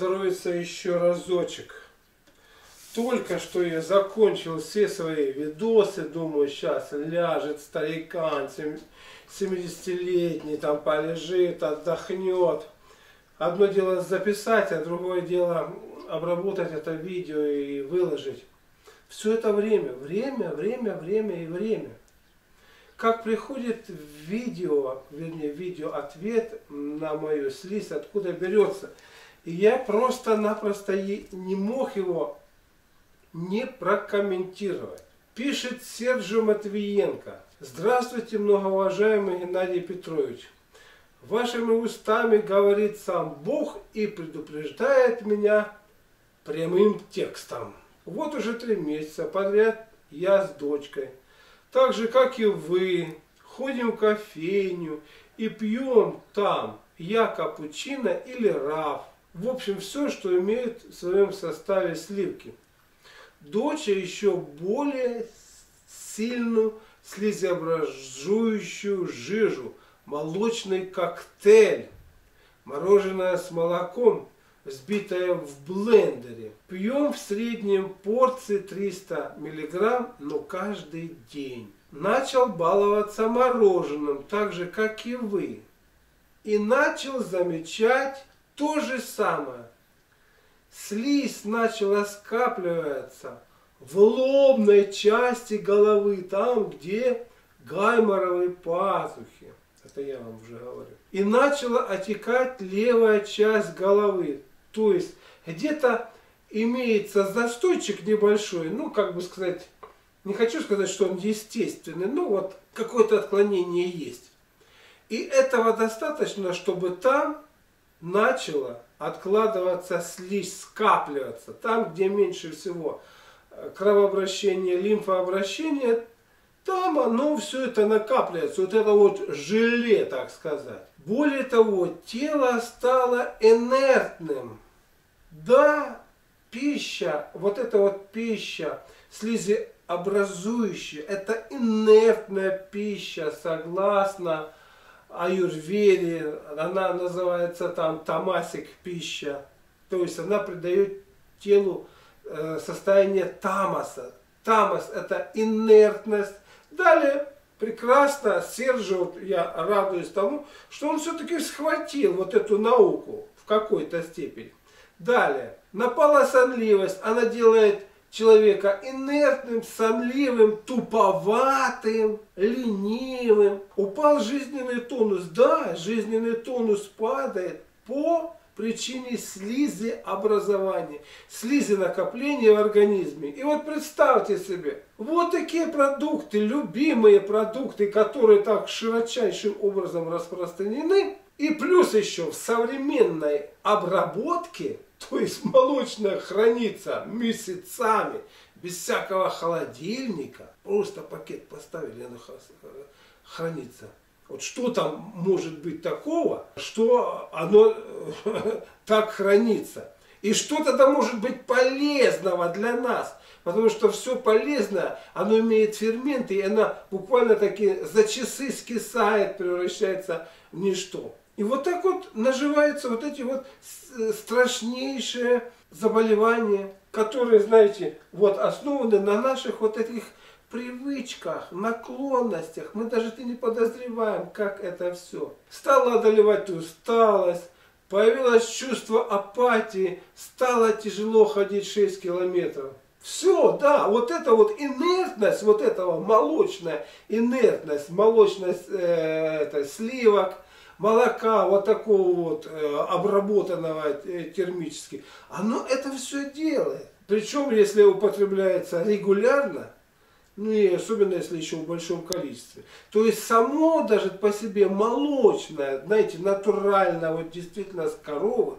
Здоровья еще разочек. Только что я закончил все свои видосы, думаю, сейчас ляжет старикан, 70-летний, там полежит, отдохнет. Одно дело записать, а другое дело обработать это видео и выложить. Все это время, время, время, время и время. Как приходит видео, вернее, видео ответ на мою слизь, откуда берется. Я просто-напросто не мог его не прокомментировать. Пишет Серджио Матвиенко. Здравствуйте, многоуважаемый Геннадий Петрович. Вашими устами говорит сам Бог и предупреждает меня прямым текстом. Вот уже три месяца подряд я с дочкой, так же как и вы, ходим в кофейню и пьем там я капучино или раф. В общем, все, что имеет в своем составе сливки. Дочь еще более сильную слезообразующую жижу, молочный коктейль, мороженое с молоком, взбитое в блендере. Пьем в среднем порции 300 мг, но каждый день. Начал баловаться мороженым, так же, как и вы. И начал замечать то же самое. Слизь начала скапливаться в лобной части головы, там, где гайморовые пазухи. Это я вам уже говорю. И начала отекать левая часть головы. То есть где-то имеется застойчик небольшой, ну, как бы сказать, не хочу сказать, что он естественный, но вот какое-то отклонение есть. И этого достаточно, чтобы там начала откладываться слизь, скапливаться. Там, где меньше всего э, кровообращение, лимфообращение, там оно все это накапливается. Вот это вот желе, так сказать. Более того, тело стало инертным. Да, пища, вот эта вот пища, слизеобразующая, это инертная пища, согласно аюрведе, она называется там тамасик пища, то есть она придает телу э, состояние тамаса. Тамас это инертность. Далее прекрасно Сержио, я радуюсь тому, что он все-таки схватил вот эту науку в какой-то степени. Далее, напала сонливость, она делает человека инертным, сонливым, туповатым, ленивым. Упал жизненный тонус. Да, жизненный тонус падает по причине слизи образования, слизи накопления в организме. И вот представьте себе, вот такие продукты, любимые продукты, которые так широчайшим образом распространены, и плюс еще в современной обработке то есть молочная хранится месяцами, без всякого холодильника. Просто пакет поставили, оно хранится. Вот что там может быть такого, что оно так хранится? И что тогда может быть полезного для нас? Потому что все полезное, оно имеет ферменты, и оно буквально таки за часы скисает, превращается в ничто. И вот так вот наживаются вот эти вот э, страшнейшие заболевания, которые, знаете, вот основаны на наших вот этих привычках, наклонностях. Мы даже и не подозреваем, как это все. Стала одолевать усталость, появилось чувство апатии, стало тяжело ходить 6 километров. Все, да, вот это вот инертность, вот этого молочная инертность, молочность э, это, сливок – молока вот такого вот э, обработанного э, термически, оно это все делает. Причем, если употребляется регулярно, ну и особенно если еще в большом количестве. То есть само даже по себе молочное, знаете, натурально, вот действительно с коровы,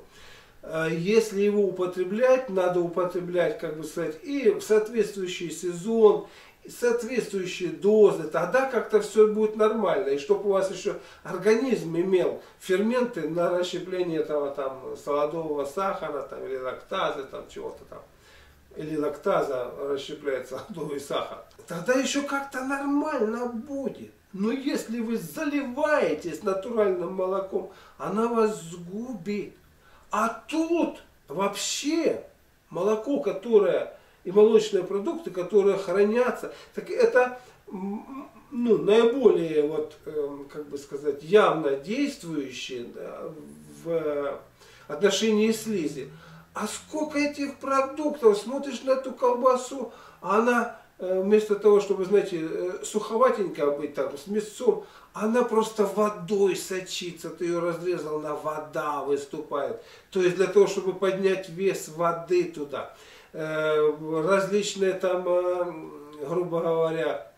э, если его употреблять, надо употреблять, как бы сказать, и в соответствующий сезон, соответствующие дозы, тогда как-то все будет нормально. И чтобы у вас еще организм имел ферменты на расщепление этого там солодового сахара там, или лактазы, там чего-то там. Или лактаза расщепляет солодовый сахар. Тогда еще как-то нормально будет. Но если вы заливаетесь натуральным молоком, она вас сгубит. А тут вообще молоко, которое и молочные продукты, которые хранятся, так это ну, наиболее, вот, эм, как бы сказать, явно действующие да, в отношении слизи. А сколько этих продуктов, смотришь на эту колбасу, а она э, вместо того, чтобы, знаете, э, суховатенькая быть там, с мясцом, она просто водой сочится, ты ее разрезал, на вода выступает. То есть для того, чтобы поднять вес воды туда. Э, различные там, грубо говоря,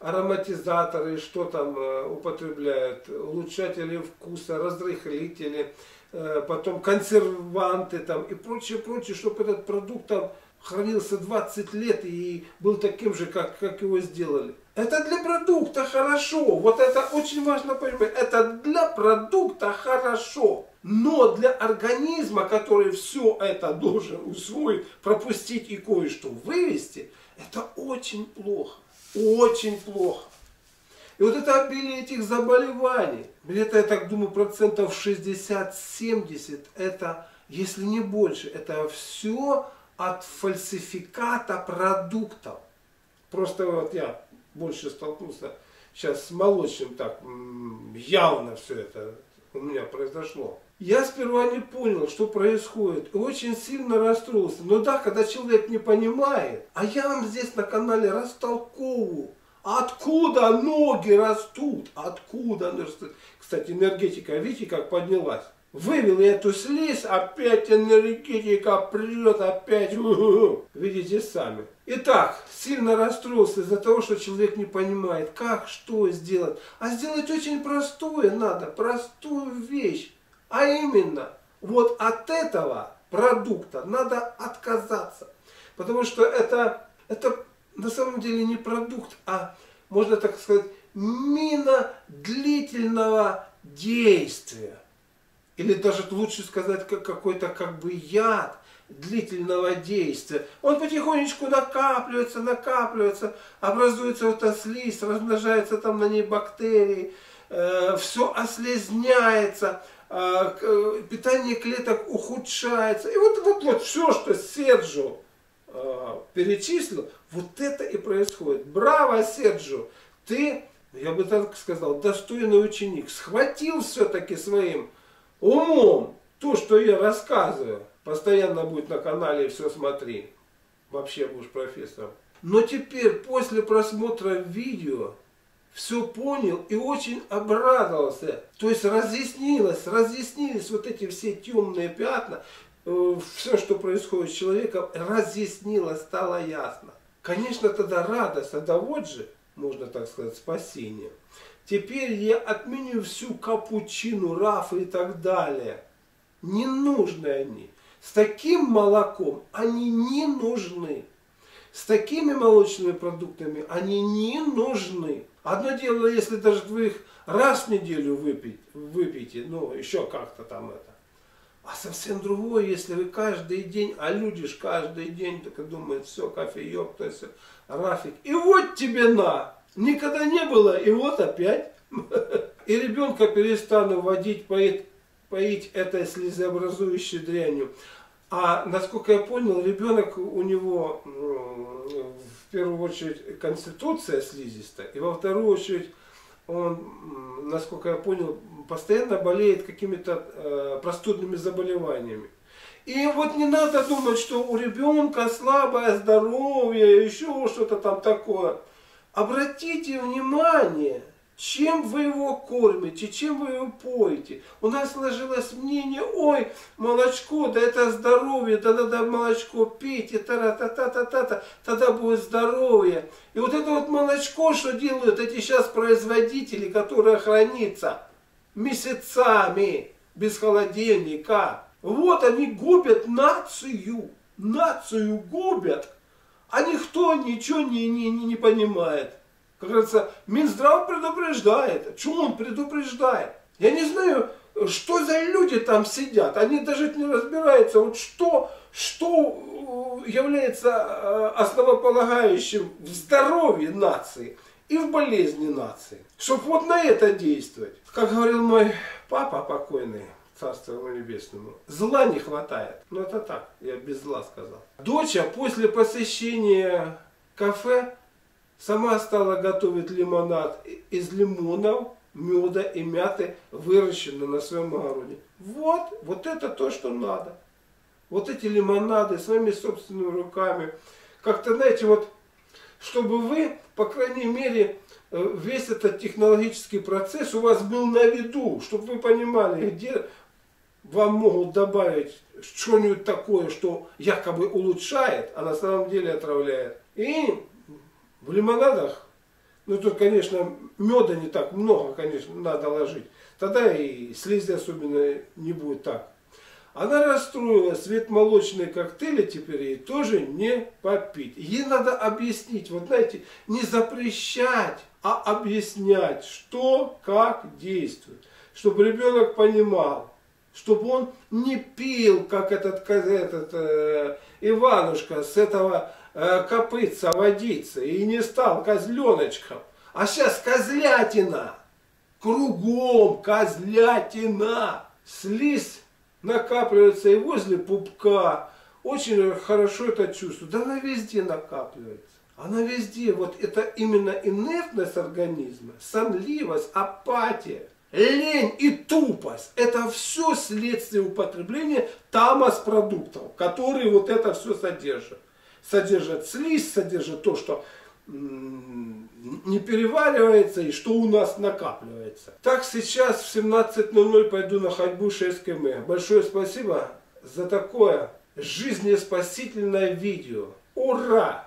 ароматизаторы, что там э, употребляют, улучшатели вкуса, разрыхлители, э, потом консерванты там и прочее, прочее, чтобы этот продукт там хранился 20 лет и был таким же, как, как его сделали. Это для продукта хорошо. Вот это очень важно понимать. Это для продукта хорошо. Но для организма, который все это должен усвоить, пропустить и кое-что вывести, это очень плохо очень плохо. И вот это обилие этих заболеваний, где-то, я так думаю, процентов 60-70, это, если не больше, это все от фальсификата продуктов. Просто вот я больше столкнулся сейчас с молочным, так явно все это у меня произошло. Я сперва не понял, что происходит, очень сильно расстроился. Но да, когда человек не понимает, а я вам здесь на канале растолковываю, откуда ноги растут, откуда они растут. Кстати, энергетика, видите, как поднялась. Вывел я эту слизь, опять энергетика прет, опять, видите сами. Итак, сильно расстроился из-за того, что человек не понимает, как, что сделать. А сделать очень простое надо, простую вещь. А именно, вот от этого продукта надо отказаться. Потому что это, это на самом деле не продукт, а, можно так сказать, мина длительного действия. Или даже лучше сказать, как какой-то как бы яд длительного действия. Он потихонечку накапливается, накапливается, образуется вот слизь, размножается там на ней бактерии, э, все ослезняется, питание клеток ухудшается. И вот, вот, вот все, что Серджо а, перечислил, вот это и происходит. Браво, Серджо! Ты, я бы так сказал, достойный ученик. Схватил все-таки своим умом то, что я рассказываю. Постоянно будет на канале «Все смотри». Вообще будешь профессором. Но теперь, после просмотра видео, все понял и очень обрадовался. То есть разъяснилось, разъяснились вот эти все темные пятна, э, все, что происходит с человеком, разъяснилось, стало ясно. Конечно, тогда радость, тогда вот же, можно так сказать, спасение. Теперь я отменю всю капучину, рафы и так далее. Не нужны они. С таким молоком они не нужны. С такими молочными продуктами они не нужны. Одно дело, если даже вы их раз в неделю выпить, выпьете, ну, еще как-то там это. А совсем другое, если вы каждый день, а люди ж каждый день только думают, все, кофеек, то есть рафик. И вот тебе на! Никогда не было, и вот опять. И ребенка перестану водить, поить, поить этой слезообразующей дрянью. А насколько я понял, ребенок у него в первую очередь конституция слизистая, и во вторую очередь он, насколько я понял, постоянно болеет какими-то э, простудными заболеваниями. И вот не надо думать, что у ребенка слабое здоровье, еще что-то там такое. Обратите внимание, чем вы его кормите, чем вы его поете. У нас сложилось мнение, ой, молочко, да это здоровье, да надо молочко пить, и та та та та та та тогда будет здоровье. И вот это вот молочко, что делают эти сейчас производители, которые хранится месяцами без холодильника, вот они губят нацию, нацию губят, а никто ничего не, не, не понимает. Как говорится, Минздрав предупреждает. Чего он предупреждает? Я не знаю, что за люди там сидят. Они даже не разбираются, вот что, что э, является э, основополагающим в здоровье нации и в болезни нации. Чтобы вот на это действовать. Как говорил мой папа покойный, царство ему небесному. Зла не хватает. Ну это так, я без зла сказал. Доча после посещения кафе сама стала готовить лимонад из лимонов, меда и мяты, выращенные на своем огороде. Вот, вот это то, что надо. Вот эти лимонады своими собственными руками. Как-то, знаете, вот, чтобы вы, по крайней мере, э, весь этот технологический процесс у вас был на виду, чтобы вы понимали, где вам могут добавить что-нибудь такое, что якобы улучшает, а на самом деле отравляет. И в лимонадах, ну тут, конечно, меда не так много, конечно, надо ложить. Тогда и слизи особенно не будет так. Она расстроилась, ведь молочные коктейли теперь ей тоже не попить. Ей надо объяснить, вот знаете, не запрещать, а объяснять, что, как действует. Чтобы ребенок понимал, чтобы он не пил, как этот, этот э, Иванушка с этого э, копытца водиться и не стал козленочком. А сейчас козлятина. Кругом козлятина. Слизь накапливается и возле пупка. Очень хорошо это чувствую. Да она везде накапливается. Она везде. Вот это именно инертность организма, сонливость, апатия, лень и тупость. Это все следствие употребления тамос-продуктов, которые вот это все содержат содержат слизь, содержат то, что не переваривается и что у нас накапливается. Так сейчас в 17.00 пойду на ходьбу 6 км. Большое спасибо за такое жизнеспасительное видео. Ура!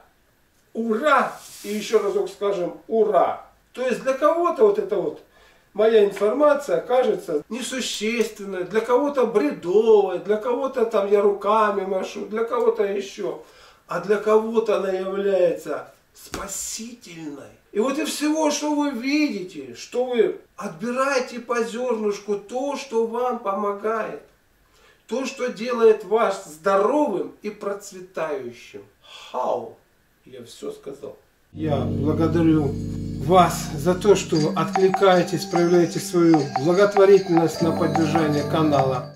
Ура! И еще разок скажем ура! То есть для кого-то вот это вот моя информация кажется несущественной, для кого-то бредовой, для кого-то там я руками машу, для кого-то еще а для кого-то она является спасительной. И вот и всего, что вы видите, что вы отбираете по зернышку то, что вам помогает. То, что делает вас здоровым и процветающим. Хау! Я все сказал. Я благодарю вас за то, что откликаетесь, проявляете свою благотворительность на поддержание канала.